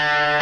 Bye.